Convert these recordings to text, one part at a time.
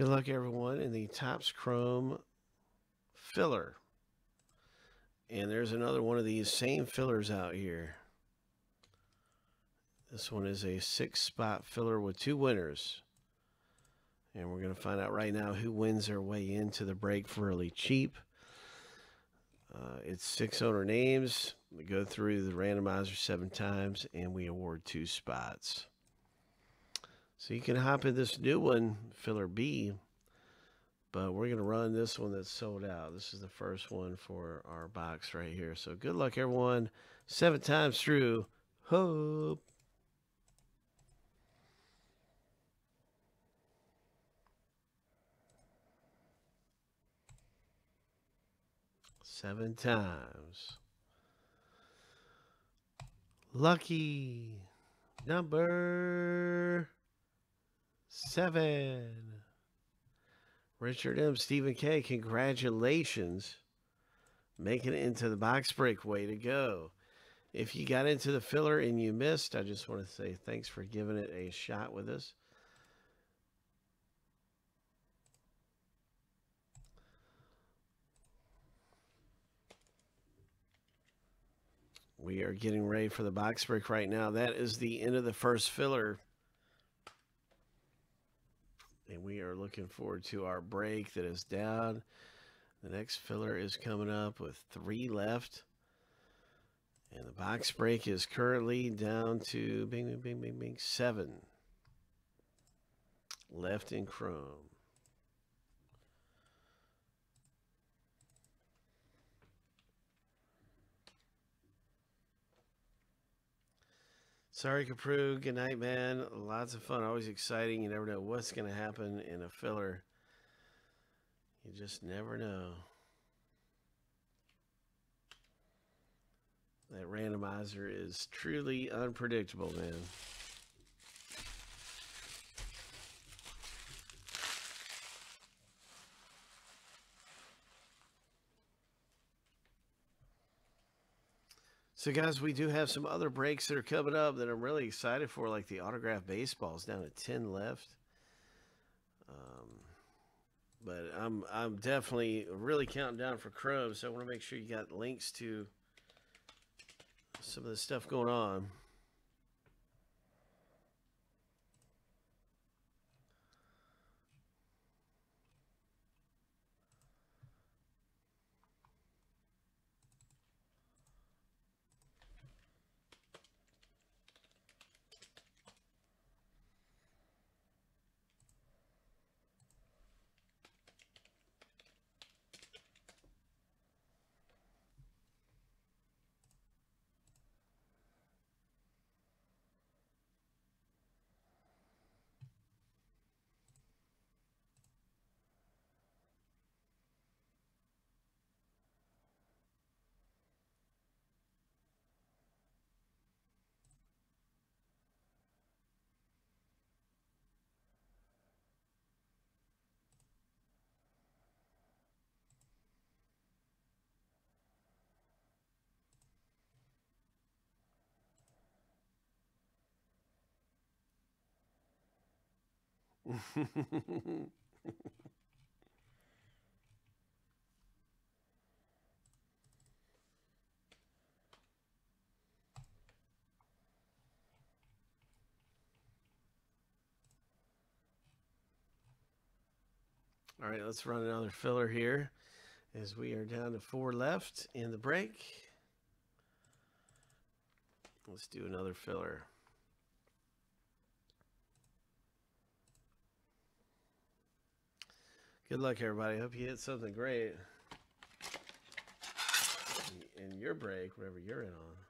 Good luck, everyone, in the Topps Chrome filler. And there's another one of these same fillers out here. This one is a six spot filler with two winners. And we're going to find out right now who wins their way into the break for really cheap. Uh, it's six owner names. We go through the randomizer seven times and we award two spots. So you can hop in this new one, filler B, but we're going to run this one that's sold out. This is the first one for our box right here. So good luck, everyone. Seven times through. Hope. Seven times. Lucky number seven. Richard M. Stephen K. Congratulations. Making it into the box break. Way to go. If you got into the filler and you missed, I just want to say thanks for giving it a shot with us. We are getting ready for the box break right now. That is the end of the first filler. And we are looking forward to our break that is down. The next filler is coming up with three left. And the box break is currently down to bing, bing, bing, bing, bing, seven left in Chrome. Sorry, Capru. Good night, man. Lots of fun. Always exciting. You never know what's going to happen in a filler. You just never know. That randomizer is truly unpredictable, man. So, guys, we do have some other breaks that are coming up that I'm really excited for, like the autograph baseballs down at 10 left. Um, but I'm I'm definitely really counting down for Chrome, so I want to make sure you got links to some of the stuff going on. All right, let's run another filler here as we are down to four left in the break. Let's do another filler. Good luck, everybody. Hope you hit something great in your break, whatever you're in on.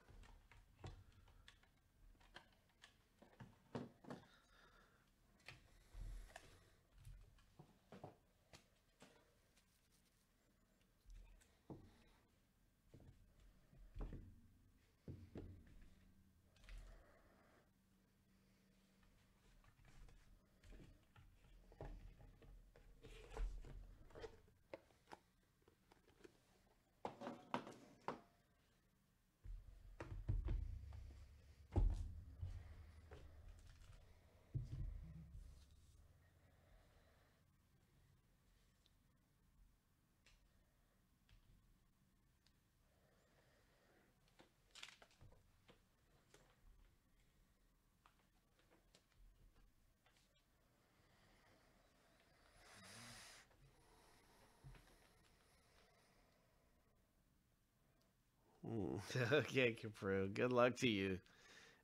okay, Capru. Good luck to you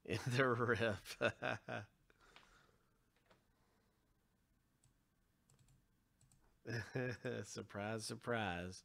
in the rip. surprise, surprise.